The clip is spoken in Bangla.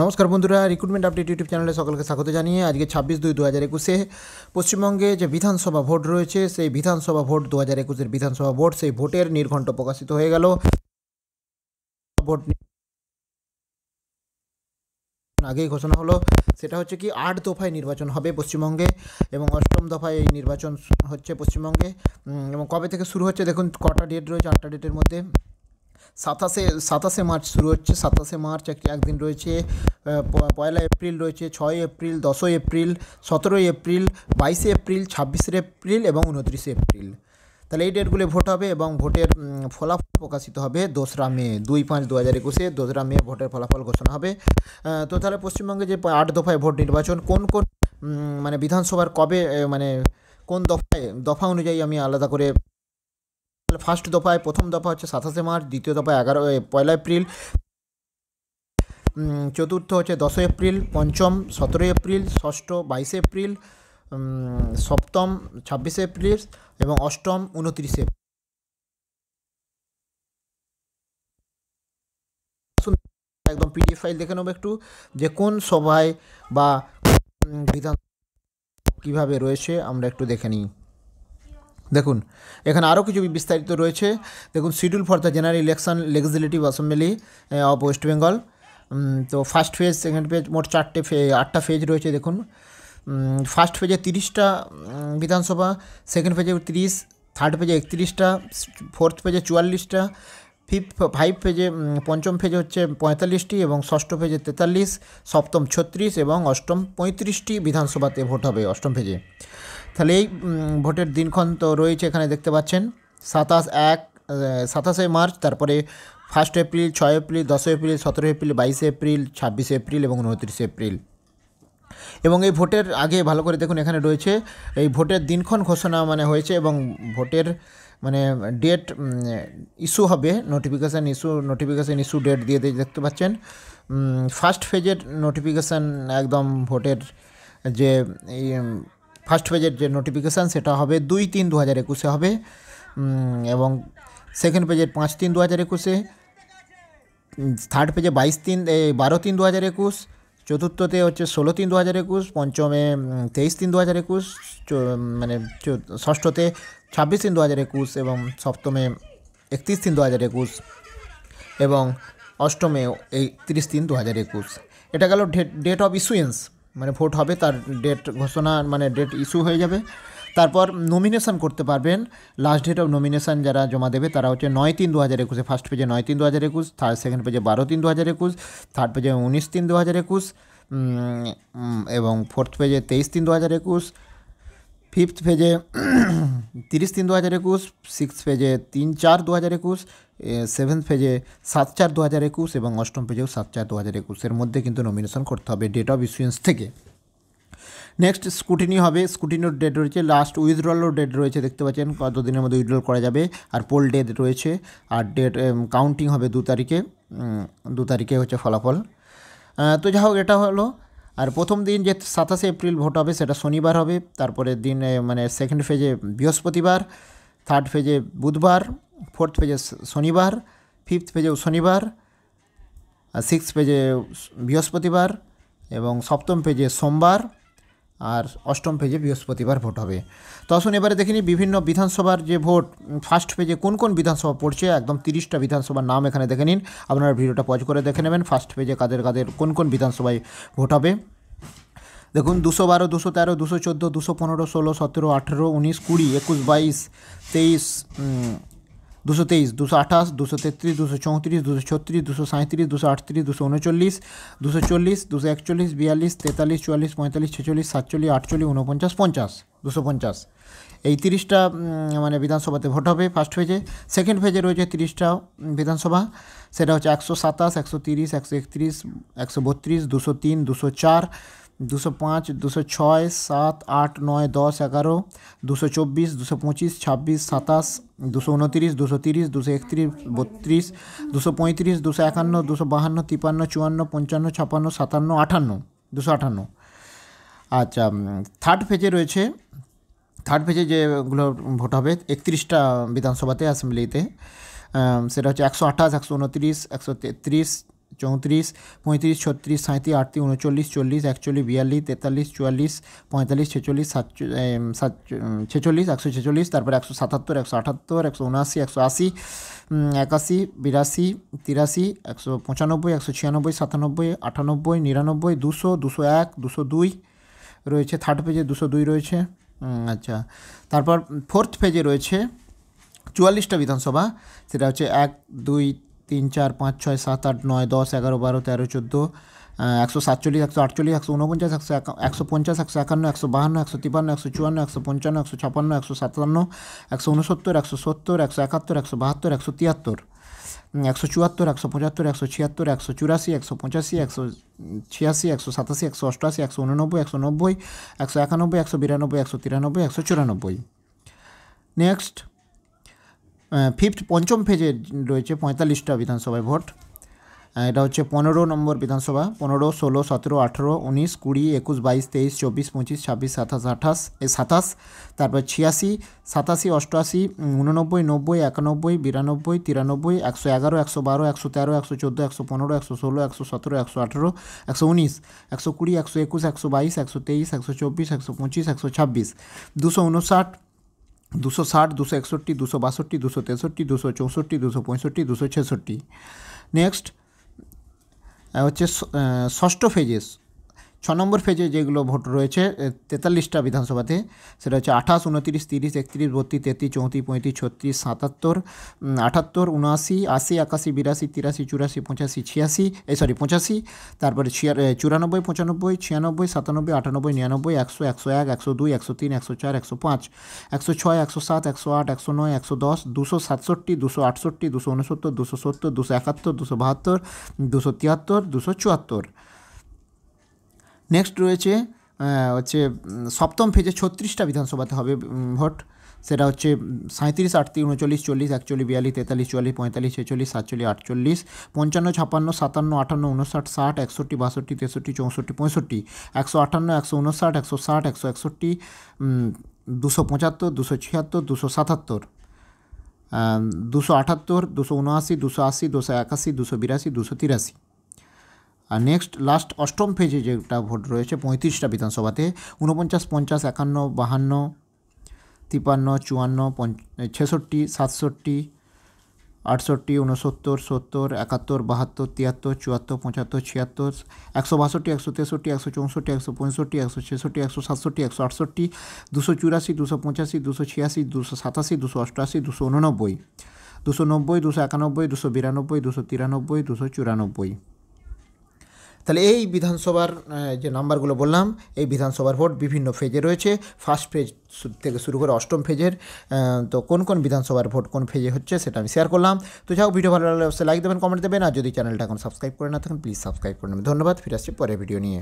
নমস্কার বন্ধুরা রিক্রুটমেন্ট আপডেট ইউটিউব চ্যানেলে সকলকে স্বাগত জানিয়ে আজকে ছাব্বিশ দুই দু হাজার একুশে পশ্চিমবঙ্গে যে বিধানসভা ভোট রয়েছে, সেই বিধানসভা ভোট দু হাজার একুশের বিধানসভা ভোট, সেই ভোটের নির্ঘণ্ট প্রকাশিত হয়ে গেল। ভোট আগেই ঘোষণা হলো, সেটা হচ্ছে কি আট দফায় নির্বাচন হবে পশ্চিমবঙ্গে এবং অষ্টম দফায় এই নির্বাচন হচ্ছে পশ্চিমবঙ্গে। এবং কবে থেকে শুরু হচ্ছে, দেখুন, কটা ডেট রয়েছে, আটটা ডেটের মধ্যে। সাতাশে সাতাশে মার্চ শুরু হচ্ছে, সাতাশে মার্চ একটি একদিন রয়েছে পয়লা এপ্রিল রয়েছে, ছয় এপ্রিল, দশই এপ্রিল, সতেরোই এপ্রিল, বাইশে এপ্রিল ছাব্বিশে এপ্রিল এবং উনত্রিশে এপ্রিল। তাহলে এই ডেটগুলো ভোট হবে এবং ভোটের ফলাফল প্রকাশিত হবে দোসরা মে, দুই পাঁচ দু হাজার একুশে দোসরা মে ভোটের ফলাফল ঘোষণা হবে। তো তাহলে পশ্চিমবঙ্গে যে আট দফায় ভোট নির্বাচন, কোন কোন মানে বিধানসভার কবে মানে কোন দফায়, দফা অনুযায়ী আমি আলাদা করে ফার্স্ট দফায়, প্রথম দফা হচ্ছে সাতাশে মার্চ, দ্বিতীয় দফায় এগারো পয়লা এপ্রিল চতুর্থ হচ্ছে দশই এপ্রিল, পঞ্চম সতেরোই এপ্রিল, ষষ্ঠ বাইশে এপ্রিল সপ্তম ছাব্বিশে এপ্রিল এবং অষ্টম উনত্রিশে একদম পিডিএফ ফাইল দেখে নেব একটু, যে কোন সভায় বা বিধান কীভাবে রয়েছে, আমরা একটু দেখে নিই। দেখুন, এখানে আরও কিছু বিস্তারিত রয়েছে। দেখুন schedule for the general election legislative assembly of West Bengal তো ফার্স্ট ফেজ সেকেন্ড ফেজ মোট চারটে ফে, আটটা ফেজ রয়েছে, দেখুন। ফার্স্ট ফেজে তিরিশটা বিধানসভা সেকেন্ড ফেজে তিরিশ থার্ড ফেজে একত্রিশটা ফোর্থ ফেজে চুয়াল্লিশটা ফিফথ ফাইভ ফেজে পঞ্চম ফেজে হচ্ছে পঁয়তাল্লিশটি এবং ষষ্ঠ ফেজে তেতাল্লিশ, সপ্তম ছত্রিশ এবং অষ্টম পঁয়ত্রিশটি বিধানসভাতে ভোট হবে অষ্টম ফেজে তাহলে এই ভোটের দিনক্ষণ তো রয়েছে এখানে দেখতে পাচ্ছেন। সাতাশ এক সাতাশে মার্চ, তারপরে ফার্স্ট এপ্রিল, ছয় এপ্রিল দশই এপ্রিল, সতেরো এপ্রিল, বাইশে এপ্রিল, ছাব্বিশে এপ্রিল এবং উনত্রিশে এপ্রিল। এবং এই ভোটের আগে ভালো করে দেখুন এখানে রয়েছে, এই ভোটের দিনক্ষণ ঘোষণা মানে হয়েছে এবং ভোটের মানে ডেট ইস্যু হবে notification issue notification issue date দিয়ে দিয়ে দেখতে পাচ্ছেন। ফার্স্ট ফেজের নোটিফিকেশান একদম ভোটের যে ফার্স্ট পেজের যে নোটিফিকেশান সেটা হবে দুই তিন দু হাজার একুশে হবে। এবং সেকেন্ড পেজের পাঁচ তিন দু হাজার একুশে থার্ড পেজে বাইশ তিন বারো তিন দু হাজার একুশ, চতুর্থতে হচ্ছে ষোলো তিন দু হাজার একুশ, পঞ্চমে তেইশ তিন দু হাজার একুশ মানে ষষ্ঠতে ছাব্বিশ তিন দু হাজার একুশ এবং সপ্তমে একত্রিশ তিন দু হাজার একুশ এবং অষ্টমে এই তিরিশ তিন দু হাজার একুশ। এটা গেল ডেট অফ ইস্যুয়েন্স মানে ভোট হবে, তার ডেট ঘোষণা মানে ডেট ইস্যু হয়ে যাবে। তারপর নমিনেশন করতে পারবেন। লাস্ট ডেট অফ নমিনেশন যারা জমা দেবে, তারা হচ্ছে নয় তিন দু হাজার একুশে ফার্স্ট পেজে নয় তিন দু হাজার একুশ থার্ড সেকেন্ড পেজে বারো তিন দু হাজার একুশ থার্ড পেজে উনিশ তিন দু হাজার একুশ এবং ফোর্থ পেজে তেইশ তিন দু হাজার একুশ ফিফথ পেজে তিরিশ তিন দু হাজার একুশ সিক্স পেজে তিন চার দু হাজার একুশ সেভেন্থ পেজে সাত চার দু হাজার একুশ এবং অষ্টম পেজেও সাত চার দু হাজার একুশের মধ্যে কিন্তু নমিনেশন করতে হবে ডেট অফ ইস্যুয়েন্স থেকে। নেক্সট স্কুটিনি হবে। স্কুটিনির ডেট রয়েছে। লাস্ট উইথড্রলেরও ডেট রয়েছে, দেখতে পাচ্ছেন। কত দিনের মধ্যে উইথড্রল করা যাবে? আর পোল ডেট রয়েছে। আর ডেট কাউন্টিং হবে দু তারিখে। দু তারিখে হচ্ছে ফলাফল। তো যা হোক, এটা হলো। আর প্রথম দিন যে সাতাশে এপ্রিল ভোট হবে, সেটা শনিবার হবে। তারপরে দিন মানে সেকেন্ড ফেজে বৃহস্পতিবার থার্ড ফেজে বুধবার ফোর্থ পেজে শনিবার, ফিফথ ফেজেও শনিবার, আর সিক্স পেজে বৃহস্পতিবার এবং সপ্তম পেজে সোমবার আর অষ্টম পেজে বৃহস্পতিবার ভোট হবে। তো আসুন এবারে দেখিনি বিভিন্ন বিধানসভার যে ভোট ফার্স্ট পেজে কোন কোন বিধানসভা পড়ছে, একদম তিরিশটা বিধানসভার নাম এখানে দেখে নিন। আপনারা ভিডিওটা পজ করে দেখে নেবেন, ফার্স্ট পেজে কাদের কাদের কোন কোন বিধানসভায় ভোট হবে। দেখুন, দুশো বারো, দুশো তেরো, দুশো চোদ্দ, দুশো পনেরো, ষোলো, সতেরো, আঠেরো, উনিশ, কুড়ি, একুশ, বাইশ, তেইশ দুশো তেইশ, দুশো আঠাশ, দুশো তেত্রিশ, দুশো চৌত্রিশ, দুশো ছত্রিশ, দুশো সাঁত্রিশ দুশো আটত্রিশ, দুশো উনচল্লিশ, দুশো চল্লিশ, দুশো একচল্লিশ, বিয়াল্লিশ, তেতাল্লিশ, চুয়াল্লিশ, পঁয়তাল্লিশ, ছেচল্লিশ, সাতচল্লিশ, আটচল্লিশ উনপঞ্চাশ পঞ্চাশ, দুশো পঞ্চাশ। এই তিরিশটা মানে বিধানসভাতে ভোট হবে ফার্স্ট ফেজে সেকেন্ড ফেজে রয়েছে তিরিশটা বিধানসভা। সেটা হচ্ছে একশো সাতাশ, একশো তিরিশ, একশো একত্রিশ, একশো বত্রিশ, দুশো তিন, দুশো চার দুশো পাঁচ, দুশো ছয়, সাত, আট, নয়, দশ, এগারো, দুশো চব্বিশ, দুশো পঁচিশ, ছাব্বিশ, সাতাশ, দুশো উনতিরিশ, দুশো তিরিশ, দুশো একত্রিশ, বত্রিশ, দুশো পঁয়ত্রিশ, দুশো একান্ন, দুশো বাহান্ন, তিপান্ন, চুয়ান্ন, পঞ্চান্ন, ছাপান্ন, সাতান্ন আটান্ন দুশো আটান্ন আচ্ছা থার্ড পেজে রয়েছে থার্ড পেজে যেগুলো ভোট হবে, একত্রিশটা বিধানসভাতে অ্যাসেম্বলিতে সেটা হচ্ছে একশো আঠাশ, একশো উনত্রিশ, একশো তেত্রিশ চৌত্রিশ, পঁয়ত্রিশ, ছত্রিশ সাঁত্রিশ আটত্রিশ, উনচল্লিশ, চল্লিশ, একচল্লিশ, বিয়াল্লিশ, তেতাল্লিশ, চুয়াল্লিশ, পঁয়তাল্লিশ, ছেচল্লিশ সাত, ছেচল্লিশ, একশো ছেচল্লিশ, তারপর একশো সাতাত্তর, একশো আটাত্তর, একশো উনআশি, একশো আশি একাশি, বিরাশি, তিরাশি, একশো পঁচানব্বই, একশো ছিয়ানব্বই, সাতানব্বই, আটানব্বই, নিরানব্বই, দুশো দুশো এক, দুশো দুই রয়েছে, থার্ড পেজে দুশো দুই রয়েছে আচ্ছা তারপর ফোর্থ পেজে রয়েছে চুয়াল্লিশটা বিধানসভা, সেটা হচ্ছে এক, দুই তিন চার পাঁচ ছয় সাত আট নয় দশ এগারো বারো তেরো চোদ্দ একশো সাতচল্লিশ, একশো আটচল্লিশ, একশো উনপঞ্চাশ একশো একশো পঞ্চাশ, একশো একান্ন, একশো বাহান্ন, একশো তিপান্ন, একশো চুয়ান্ন, একশো পঞ্চান্ন, একশো ছাপান্ন একশো সাতান্ন, একশো উনসত্তর একশো সত্তর, একশো একাত্তর, একশো বাহাত্তর, একশো তিয়াত্তর একশো চুয়াত্তর, একশো পঁচাত্তর, একশো ছিয়াত্তর, একশো চুরাশি, একশো পঁচাশি, একশো ছিয়াশি, একশো সাতাশি, একশো অষ্টআশি, একশো উননব্বই একশো নব্বই, একশো একানব্বই, একশো বিরানব্বই, একশো তিরানব্বই, একশো চুরানব্বই। নেক্সট ফিফথ পঞ্চম পেজে রয়েছে পঁয়তাল্লিশটা বিধানসভায় ভোট। এটা হচ্ছে পনেরো নম্বর বিধানসভা। পনেরো, ষোলো, সতেরো, আঠেরো, উনিশ, কুড়ি, একুশ, বাইশ, তেইশ, চব্বিশ, পঁচিশ, ছাব্বিশ, সাতাশ, আঠাশ সাতাশ, তারপর ছিয়াশি, সাতাশি, অষ্টআশি উননব্বই, নব্বই, একানব্বই, বিরানব্বই, তিরানব্বই, একশো এগারো, একশো বারো, একশো তেরো, একশো চোদ্দ, একশো পনেরো, একশো ষোলো, একশো সতেরো, একশো আঠেরো, একশো উনিশ, একশো কুড়ি, একশো একুশ, একশো বাইশ, একশো তেইশ, একশো চব্বিশ, একশো পঁচিশ, একশো ছাব্বিশ। দুশো উনষাট দুশো ষাট, দুশো একষট্টি, দুশো বাষট্টি, দুশো তেষট্টি, দুশো চৌষট্টি, দুশো পঁয়ষট্টি, দুশো ছেষট্টি। নেক্সট হচ্ছে ষষ্ঠ ফেজে ছ নম্বর ফেজে যেগুলো ভোট রয়েছে তেতাল্লিশটা বিধানসভাতে, সেটা হচ্ছে আঠাশ, উনতিরিশ, তিরিশ, একত্রিশ, বত্রিশ, তেত্রিশ, চৌত্রিশ, পঁয়ত্রিশ, ছত্রিশ, সাতাত্তর আটাত্তর, উনআশি, আশি, একাশি, বিরাশি, তিরাশি, চুরাশি, পঁচাশি, ছিয়াশি এই সরি পঁচাশি, তারপরে ছিয়া চুরানব্বই, পঁচানব্বই, ছিয়ানব্বই, সাতানব্বই, আটানব্বই, নিরানব্বই, একশো একশো এক, একশো দুই, একশো তিন, একশো চার, একশো পাঁচ, একশো ছয়, একশো সাত, একশো আট, একশো নয়, একশো দশ, দুশো সাতষট্টি, দুশো আটষট্টি, দুশো উনসত্তর, দুশো সত্তর, দুশো একাত্তর, দুশো বাহাত্তর, দুশো তিয়াত্তর, দুশো চুয়াত্তর। নেক্সট রয়েছে হচ্ছে সপ্তম ফেজে ছত্রিশটা বিধানসভাতে হবে ভোট। সেটা হচ্ছে সাঁত্রিশ আটত্রিশ, উনচল্লিশ, চল্লিশ, একচল্লিশ, বিয়াল্লিশ, তেতাল্লিশ, চুয়াল্লিশ, পঁয়তাল্লিশ, ছেচল্লিশ, সাতচল্লিশ, আটচল্লিশ, পঞ্চান্ন, ছাপান্ন, সাতান্ন, আটান্ন উনষাট ষাট, একষট্টি, বাষট্টি, তেষট্টি, চৌষট্টি, পঁয়ষট্টি, একশো আটান্ন, একশো উনষাট একশো ষাট, একশো একষট্টি দুশো পঁচাত্তর, দুশো ছিয়াত্তর, দুশো সাতাত্তর। দুশো আটাত্তর, দুশো উনআশি, দুশো আশি, দুশো একাশি, দুশো বিরাশি, দুশো তিরাশি। আর নেক্সট লাস্ট অষ্টম পেজে যেটা ভোট রয়েছে, পঁয়ত্রিশটা বিধানসভাতে উনপঞ্চাশ পঞ্চাশ, একান্ন, বাহান্ন তিপান্ন চুয়ান্ন, পঞ্চ- ছেষট্টি, সাতষট্টি, আটষট্টি উনসত্তর সত্তর, একাত্তর, বাহাত্তর, তিয়াত্তর, চুয়াত্তর, পঁচাত্তর, ছিয়াত্তর, একশো বাষট্টি, একশো তেষট্টি, একশো চৌষট্টি, একশো পঁয়ষট্টি, একশো ছেষট্টি, একশো সাতষট্টি, একশো আটষট্টি, দুশো চুরাশি, দুশো পঁচাশি, দুশো ছিয়াশি, দুশো সাতাশি, দুশো অষ্টআশি, দুশো উননব্বই, দুশো নব্বই, দুশো একানব্বই, দুশো বিরানব্বই, দুশো তিরানব্বই, দুশো চুরানব্বই। তাহলে এই বিধানসভার যে নাম্বারগুলো বললাম, এই বিধানসভার ভোট বিভিন্ন ফেজে রয়েছে। ফার্স্ট ফেজ থেকে শুরু করে অষ্টম ফেজের তো কোন কোন বিধানসভার ভোট কোন ফেজে হচ্ছে সেটা আমি শেয়ার করলাম। তো যাও ভিডিও ভালো লাগলে অবশ্যই লাইক দেবেন কমেন্ট দেবেন, আর যদি চ্যানেলটা এখন সাবস্ক্রাইব করে না থাকেন প্লিজ সাবস্ক্রাইব করে নেবেন। ধন্যবাদ, ফিরে আসছি পরের ভিডিও নিয়ে।